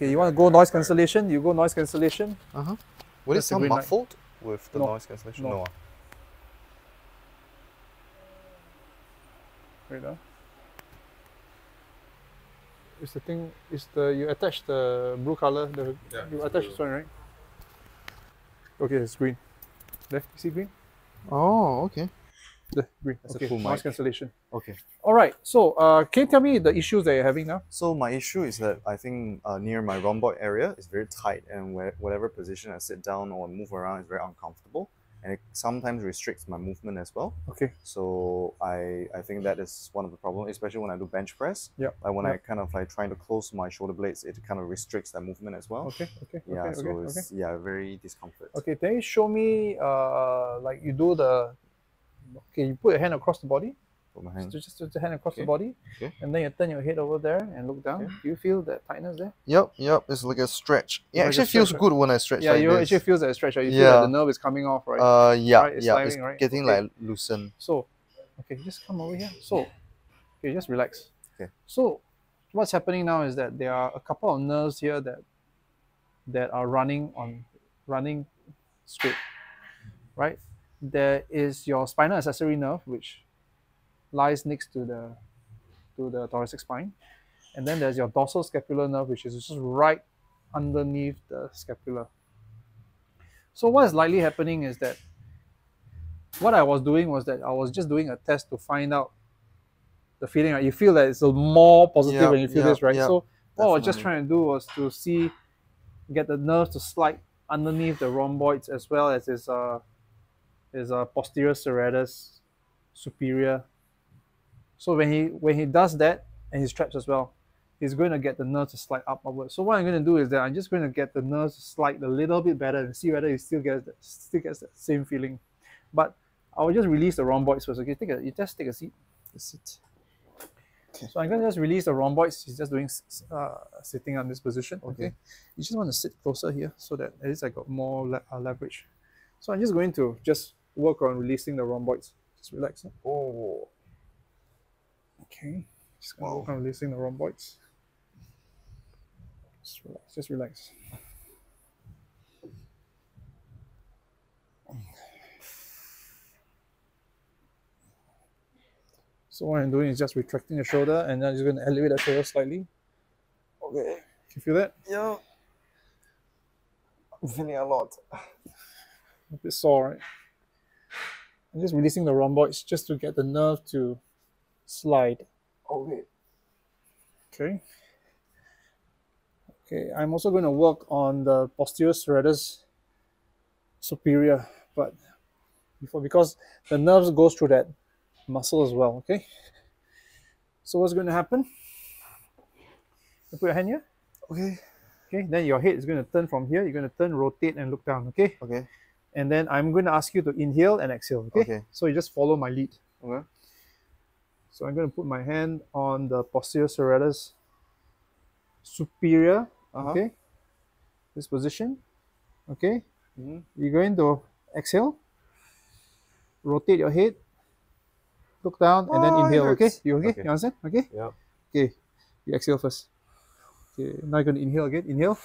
Okay, you want to go noise cancellation? You go noise cancellation. Uh huh. Would it That's a sound green light. muffled with the No. noise cancellation? No. No. Wait. Is the thing is the you attach the blue color the Yeah, you attach blue. this one right? Okay, it's green. There, you see green? Oh, okay. The green. That's a okay, cool noise mic. cancellation. Okay. All right. So, uh, can you tell me the issues that you're having now? So my issue is that I think uh, near my rhomboid area is very tight, and where, whatever position I sit down or move around is very uncomfortable, and it sometimes restricts my movement as well. Okay. So I I think that is one of the problems, especially when I do bench press. Yeah. Like when I kind of like trying to close my shoulder blades, it kind of restricts that movement as well. Okay. Okay. Yeah. okay. so okay. it's okay. yeah very discomfort. Okay. Can you show me uh like you do the okay you put your hand across the body Put my hand. just just, just the hand across the body okay. and then you turn your head over there and look down. Okay. Do you feel that tightness there? Yep. Yep. It's like a stretch. Yeah. Like actually feels good when I stretch. yeah, like you this. actually feel that stretch. Right? You feel that Yeah. the nerve is coming off, right? Uh. Yeah. Right, it's yeah. It's right? getting Okay. like loosened. So, okay, just come over here. So, okay, just relax. Okay. So, what's happening now is that there are a couple of nerves here that that are running on running straight, right? There is your spinal accessory nerve, which lies next to the to the thoracic spine, and then there's your dorsal scapular nerve, which is just right underneath the scapula. So, what is likely happening is that what I was doing was that I was just doing a test to find out the feeling. Right? You feel that it's a more positive Yep, when you feel yep, this, right? yep, so what I was just trying to do was to see, get the nerves to slide underneath the rhomboids as well as his uh, his a posterior serratus superior. So when he when he does that and his traps as well, he's going to get the nerves to slide up upwards. So what I'm going to do is that I'm just going to get the nerves to slide a little bit better and see whether he still gets that, still gets that same feeling. But I will just release the rhomboids first. Okay, take a you just take a seat. Sit. So I'm going to just release the rhomboids. He's just doing uh, sitting on this position. Okay. Okay. You just want to sit closer here so that at least I got more le- uh, leverage. So I'm just going to just work on releasing the rhomboids. Just relax. huh? Oh. Okay. Just gonna work on releasing the rhomboids. Just relax. Just relax. So what I'm doing is just retracting the shoulder and then I'm just going to elevate the shoulder slightly. Okay. Can you feel that? Yeah. I'm feeling a lot. A bit sore, right? I'm just releasing the rhomboids just to get the nerve to slide. Okay. Okay. Okay, I'm also going to work on the posterior serratus superior, but before because the nerves goes through that muscle as well. Okay. So what's going to happen? You put your hand here. Okay. Okay. Then your head is going to turn from here. You're going to turn, rotate, and look down. Okay. Okay. And then I'm going to ask you to inhale and exhale. Okay. Okay. So you just follow my lead. Okay. So I'm going to put my hand on the posterior serratus superior. Uh-huh. Okay. This position. Okay. Mhm. You're going to exhale. Rotate your head. Look down and then Oh, it inhale. Okay. You okay? Okay. You understand? Okay. Yep. Okay. You exhale first. Okay. Now you're going to inhale again. Inhale.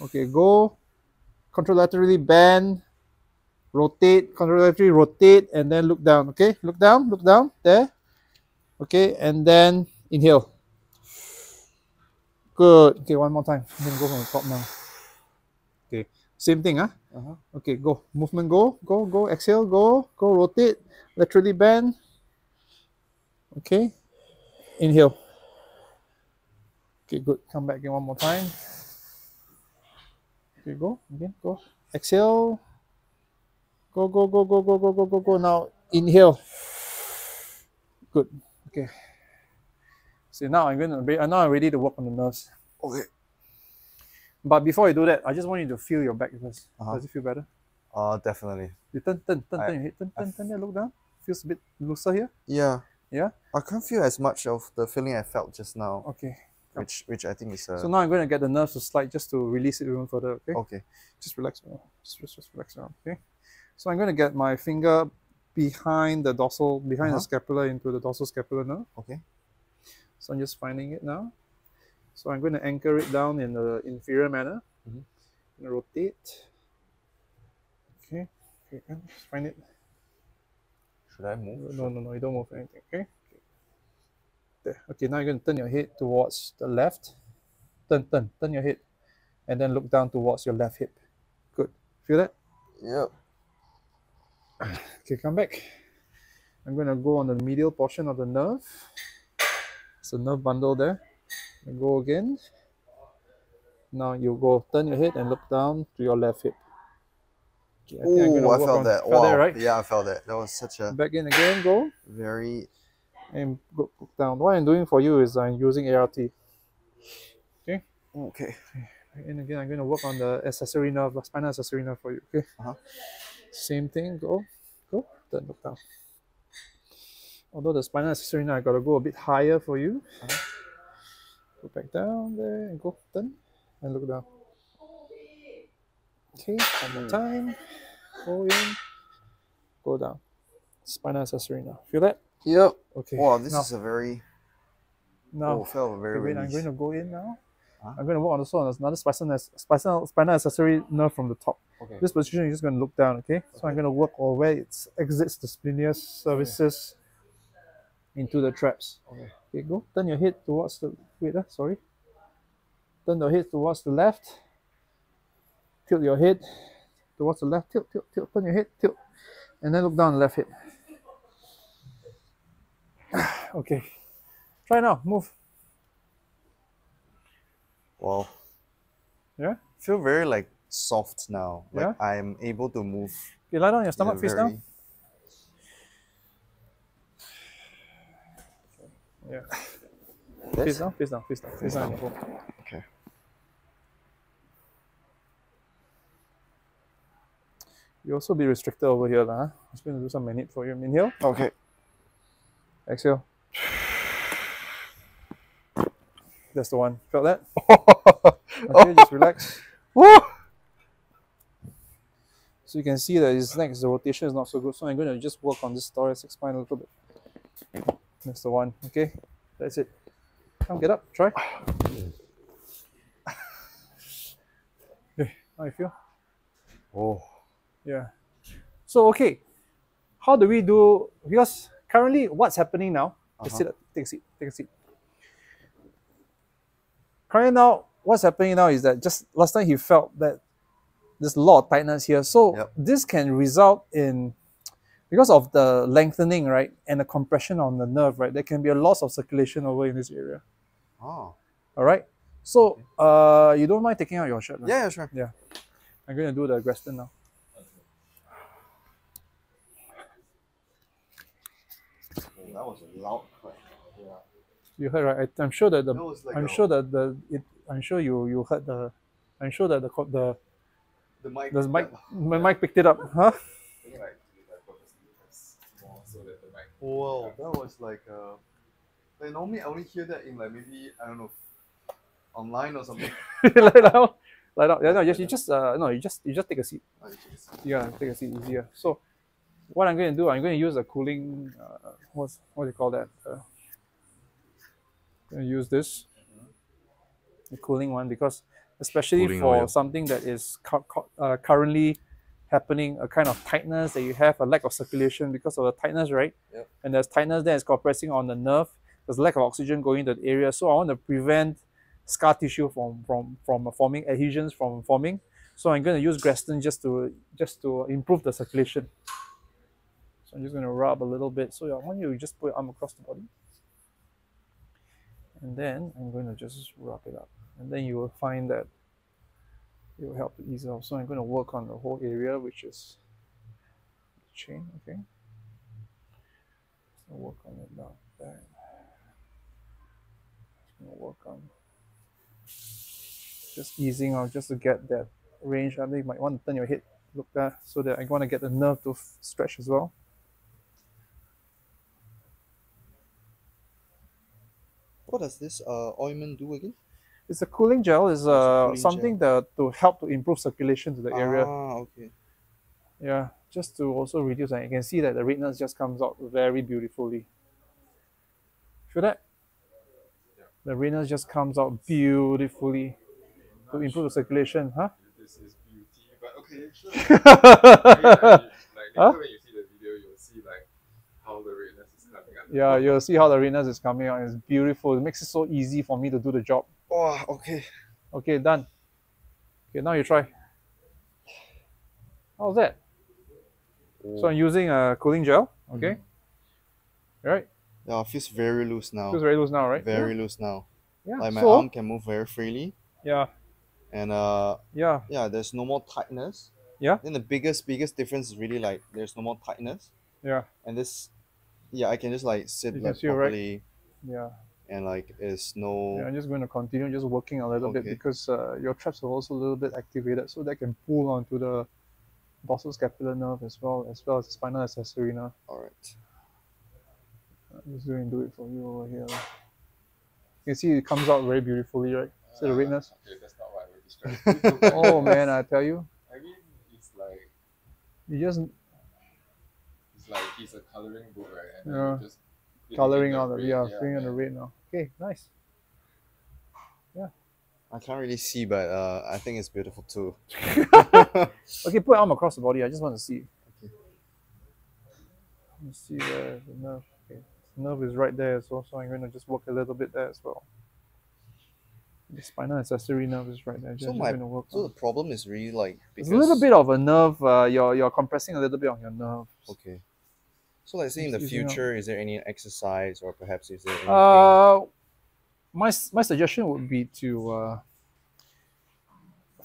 Okay. Go. Contralaterally bend. Rotate. control Contralaterally rotate and then look down. Okay. Look down. Look down. There. Okay. And then inhale. Good. Okay. One more time. Then go from the top now. Okay. Same thing, huh? Uh-huh. Okay, go. Movement, go, go, go. Exhale, go, go. Rotate. Laterally bend. Okay. Inhale. Okay, good. Come back again one more time. Okay, go. Again, go. Exhale. Go, go, go, go, go, go, go, go, go. Now inhale. Good. Okay. See now I'm gonna be now I'm ready to work on the nerves. Okay. But before I do that, I just want you to feel your back first. Uh-huh. Does it feel better? Uh, definitely. You turn, turn, turn, I- turn your head, turn, turn, turn there, look down. Feels a bit looser here. Yeah. Yeah? I can't feel as much of the feeling I felt just now, Okay. Which which I think is uh, So now I'm going to get the nerves to slide just to release it even further. Okay. okay. Just relax. Just, just, just relax around. Okay. So I'm going to get my finger behind the dorsal, behind the Uh-huh. scapula into the dorsal scapular nerve. Okay. So I'm just finding it now. So I'm going to anchor it down in the inferior manner. Mhm. Gonna rotate. Okay. Okay, can find it. Should I move? No, no, no, you don't move anything, okay? There. Okay, now you're going to turn your head towards the left. Turn, turn, turn your head. And then look down towards your left hip. Good. Feel that? Yep. Okay, come back. I'm going to go on the medial portion of the nerve. It's a nerve bundle there. Go again. Now you go turn your head and look down to your left hip. Okay, I'm gonna Oh, I felt on- that. Felt wow. that, right? Yeah, I felt that. That was such a Back in again, go. very And go, go down. What I'm doing for you is I'm using ART. okay. Okay. And again, I'm going to work on the accessory nerve, the spinal accessory nerve for you. Okay. Uh-huh. Same thing. Go, go. Turn, look down. Although the spinal accessory nerve, I got to go a bit higher for you. Uh-huh. Go back down there and go turn and look down. Okay. One more time. Go in. Go down. Spinal accessory nerve. Feel that? Yep. Okay. Wow, this now, is a very now oh, very Okay, wait, I'm going to go in now. Huh? I'm going to work on also on another spinal, spinal, spinal accessory nerve from the top. Okay. This position, you're just going to look down, okay? So I'm going to work on where it exits the splenius cervicis into the traps. Okay. Okay, go. Turn your head towards the, wait, uh, sorry. Turn your head towards the left. Tilt your head towards the left. Tilt, tilt, tilt. Turn your head, tilt. And then look down the left hip. okay. Try now. Move. Wow. Yeah? Feel very like soft now. Like Yeah? I'm able to move. Okay, lie down on your stomach, face down. Yeah. This? Face down, face down, face down, face down. Go. Okay. You also be restricted over here, lah. Huh? I'm just going to do some manip for you. Inhale, Okay. Exhale. That's the one. Felt that? Okay, just relax. Woo! So you can see that his neck, the rotation is not so good. So I'm going to just work on this thoracic spine a little bit. That's the one. Okay, that's it. Come, get up. Try. Okay, how you feel? Oh. Yeah. So okay, how do we do? Because currently, what's happening now? Just Uh-huh. sit. Take a seat. Take a seat. Currently now, what's happening now is that just last time he felt that there's a lot of tightness here. So Yep. this can result in because of the lengthening, right, and the compression on the nerve, right. There can be a loss of circulation over in this area. Oh. All right. So uh, you don't mind taking out your shirt? right? Yeah, yeah, sure. I'm going to do the Graston now. That was a loud crack. Yeah. You heard right? I, I'm sure that the That like I'm a- sure that the it, I'm sure you you heard the I'm sure that the the The mic. the mic my mic picked it up, huh? Whoa, that was like uh like normally I only hear that in like maybe I don't know online or something. lie down, lie down. Yeah, no, you, you just uh no, you just you just take a seat. Oh, jeez. Yeah, take a seat easier. So, what I'm going to do, I'm going to use a cooling. Uh, what's what do you call that? Uh, going to use this, the cooling one, because especially Cooling for oil. something that is cu- uh, currently happening, a kind of tightness that you have, a lack of circulation because of the tightness, right? Yep. And there's tightness there, it's compressing on the nerve. There's lack of oxygen going to the area, so I want to prevent scar tissue from from from forming adhesions from forming. So I'm going to use Graston just to just to improve the circulation. So I'm just going to rub a little bit. So I want you to just put your arm across the body. And then I'm going to just rub it up. And then you will find that it will help to ease off. So I'm going to work on the whole area, which is the chain, okay? So work on it now. Just going to work on just easing out just to get that range. I think you might want to turn your head, look there, so that I want to get the nerve to stretch as well. What does this uh ointment do again? It's a cooling gel. Is Oh, uh, cooling something that to help to improve circulation to the area. Ah, okay. Yeah, just to also reduce. And you can see that the redness just comes out very beautifully. Feel that? The radius just comes out beautifully to improve the circulation, huh? This is beauty, but okay, sure. Maybe I- like Huh? when you see the video, you'll see like how the redness is coming up. Yeah, you'll see how the radius is coming out. It's beautiful. It makes it so easy for me to do the job. Oh, okay. Okay, done. Okay, now you try. How's that? So I'm using a cooling gel. Okay. Right. Yeah, it feels very loose now. Feels very loose now, right? very loose now. Yeah. Like my so, arm can move very freely, Yeah. and uh, Yeah. yeah, there's no more tightness. Yeah. Then the biggest biggest difference is really like there's no more tightness, Yeah. and this, yeah, I can just like sit You can like see, right? properly, Yeah. and like it's no. Yeah, I'm just going to continue just working a little bit because uh, your traps are also a little bit activated, so that can pull onto the dorsal scapular nerve as well, as well as the spinal accessory nerve. All right. I'm just going to do it for you over here. You can see it comes out very beautifully, right? See the redness? Okay, that's not what I would describe. Oh man, I tell you, I mean, it's like you just it's like it's a coloring book, right? And Yeah. just coloring on the red, yeah, filling on the man. red now. Okay, nice. Yeah. I can't really see, but uh, I think it's beautiful too. Okay, put arm across the body. I just want to see. Okay. Let's see where the nerve. Okay, the nerve is right there as well, so I'm going to just work a little bit there as well. The spinal accessory nerve is right there. Just, So my- work. So on. the problem is really like It's a little bit of a nerve. Uh, you're you're compressing a little bit on your nerve. Okay. So let's say in the Just using up. future, is there any exercise or perhaps is there anything? Uh, my my suggestion would be to uh,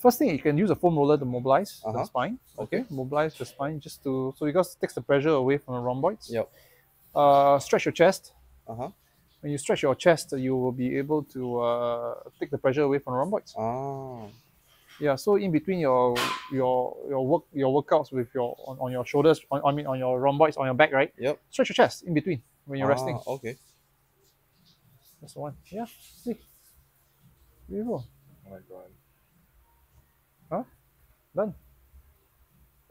first thing you can use a foam roller to mobilize the Uh-huh. spine. Okay, Okay. mobilize the spine just to so because it takes the pressure away from the rhomboids. Yep. Uh, stretch your chest. Uh-huh. When you stretch your chest, you will be able to uh, take the pressure away from the rhomboids. Ah. Yeah. So in between your your your work your workouts with your on, on your shoulders, on, I mean on your rhomboids on your back, right? Yep. Stretch your chest in between when you're resting. Ah, Okay. That's the one. Yeah. See. Beautiful. Oh my god. Huh? Done.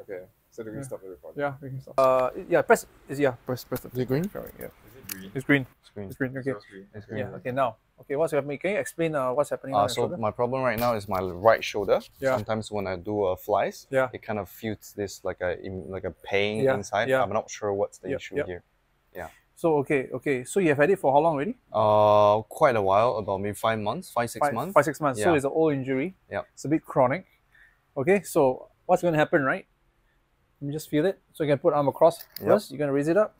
Okay, so do we Yeah. stop the recording? Yeah, we can stop. Uh, yeah, press. Is yeah, press press the. Is it green? Correct. Yeah, Is it green? it's green. It's green. Okay. Yours green. It's green. Yeah. Okay. Now. Okay. What's happening? Can you explain uh, what's happening? now Uh, so shoulder? my problem right now is my right shoulder. Yeah. Sometimes when I do uh, flies, Yeah. it kind of feels this like a like a pain Yeah, inside. yeah. I'm not sure what's the Yep, issue yep. here. Yeah. So okay, okay. So you have had it for how long already? Uh, quite a while, about maybe five months, five six five, months. Five six months. Yeah. So it's an old injury. Yeah. It's a bit chronic. Okay. So what's going to happen, right? Let me just feel it. So you can put arm across Yep. first. You're going to raise it up.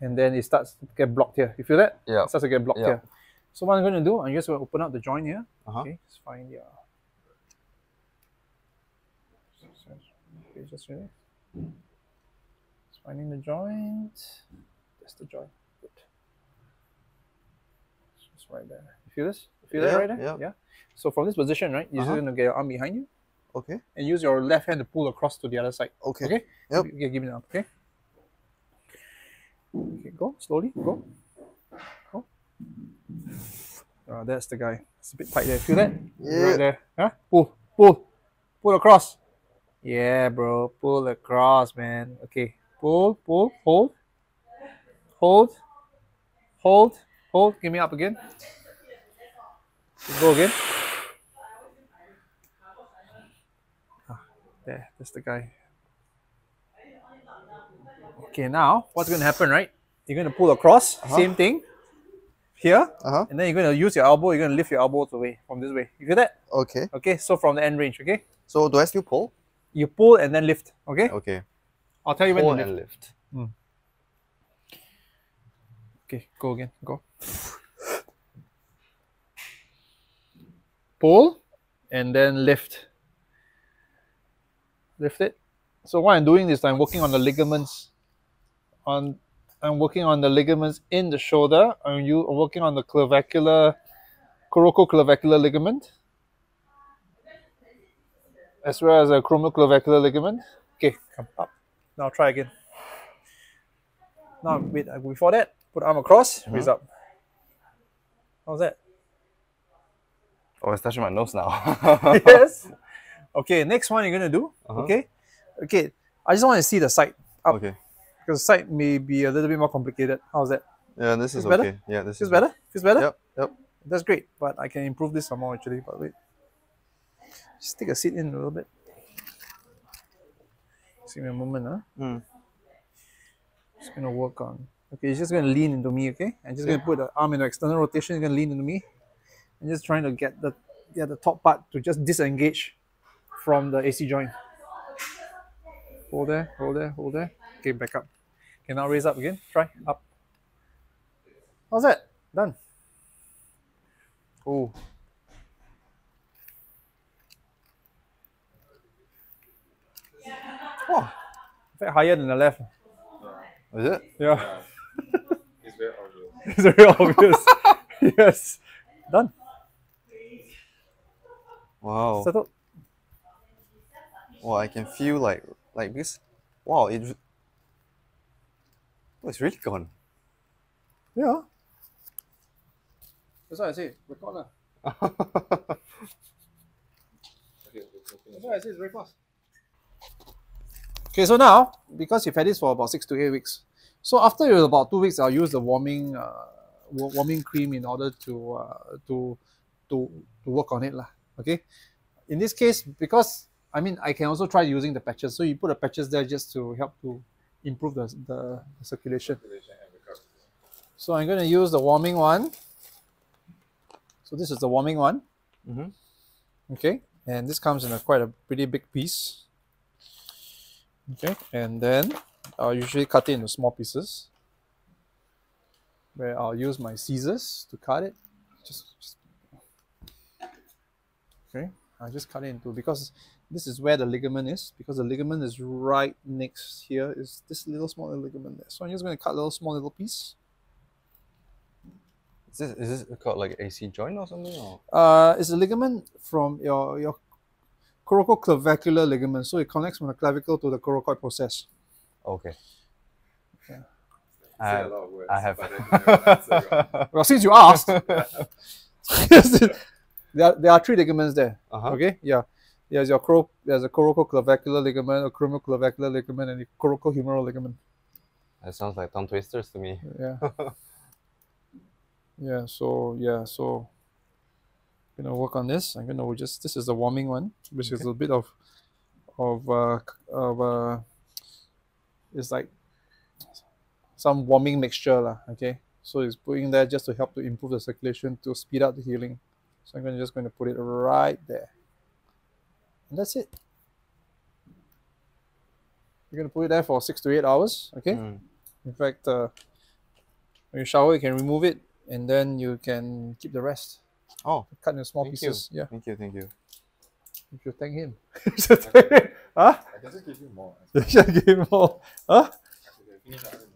And then it starts to get blocked here. You feel that? Yeah. It starts to get blocked Yeah. here. So what I'm going to do, I'm just going to open up the joint here. Uh-huh. Okay, just find yeah. Okay, just really. Just finding the joint. That's the joint. Good. It's right there. You feel this? You feel that right there? yeah. Yeah. So from this position, right, you're Uh-huh. just gonna get your arm behind you Okay. and use your left hand to pull across to the other side. Okay. Okay. Yep. Okay, give me now. Okay. Okay, go slowly. Go. Go. Uh, that's the guy. It's a bit tight there. Feel that? Yeah. Right there. Huh? Pull. Pull. Pull across. Yeah, bro. Pull across, man. Okay. Pull. Pull. Hold. Hold. Hold. Hold. Give me up again. Go again. Ah, there. That's the guy. Okay, now what's going to happen, right? You're going to pull across, Uh-huh. same thing, here, Uh-huh. and then you're going to use your elbow, you're going to lift your elbows away from this way. You feel that? Okay. Okay, so from the end range, okay? So do I still pull? You pull and then lift, okay? Okay. I'll tell you when Pull to and lift. lift. Okay, go again, go. Pull and then lift. Lift it. So what I'm doing is I'm working on the ligaments on I'm working on the ligaments in the shoulder. I'm you working on the clavicular coracoclavicular ligament as well as acromioclavicular ligament. Okay, come up. Now try again. Now wait, uh, before that, put arm across, raise up. How's that? Oh, it's touching my nose now. yes. Okay, next one you're gonna do. Uh-huh. Okay. Okay. I just want to see the side up Okay. Because the side may be a little bit more complicated. How's that? Yeah, this is better? okay. Yeah, this Feels is better? Feels better? Yep, yep. That's great, but I can improve this some more actually. But wait, just take a seat in a little bit. Just give me a moment, huh? Mm. Just gonna work on. Okay, he's just gonna lean into me. Okay, I'm just gonna put the arm in the external rotation. He's gonna lean into me. I'm just trying to get the yeah the top part to just disengage from the AC joint. Hold there, hold there, hold there. Okay, back up. Okay, now raise up again. Try up. How's that? Done. Oh, Oh, in fact, higher than the left. is it? Yeah, Yeah. it's very obvious. it's very obvious. yes, done. Wow. Settled. Wow, I can feel like like this. Wow, it. Re- Oh, it's really gone. Yeah. That's why I say record lah. Okay, okay, okay. That's why I say it's very fast. Okay, so now because you've had this for about six to eight weeks, so after you about two weeks, I'll use the warming uh, warming cream in order to uh, to to to work on it lah. Okay, in this case, because I mean I can also try using the patches. So you put the patches there just to help to improve the the, the circulation. Relation. So I'm going to use the warming one. So this is the warming one. Mhm. Okay, and this comes in a quite a pretty big piece. Okay, and then I'll usually cut it into small pieces. Where I'll use my scissors to cut it. Just, just okay. I'll just cut it into because this is where the ligament is because the ligament is right next here is this little small little ligament there. So I'm just going to cut a little small little piece. Is this is this called like AC joint or something? Or? Uh, it's a ligament from your your coracoclavicular ligament. So it connects from the clavicle to the coracoid process. Okay. Yeah. I Say a have, lot of words, I have. but then you never Well, since you asked, there are, there are three ligaments there. uh-huh. Okay, yeah. There's your coro, there's a coracoclavicular ligament, a ligament, and a coracohumeral ligament. That sounds like tongue twisters to me. Yeah. yeah. So yeah. So gonna work on this. I'm gonna just this is the warming one, which is a bit of of uh, of uh, it's like some warming mixture lah. Okay. So it's putting there just to help to improve the circulation to speed up the healing. So I'm gonna just going to put it right there, and that's it. You're gonna put it there for six to eight hours. Okay. Mm. In fact, uh, when you shower, you can remove it and then you can keep the rest. Oh, Cut in small Thank you. pieces. Yeah, thank you, thank you. you should thank him. You should thank him. huh? I just give you more. You should give him more. Huh? Okay, finish up.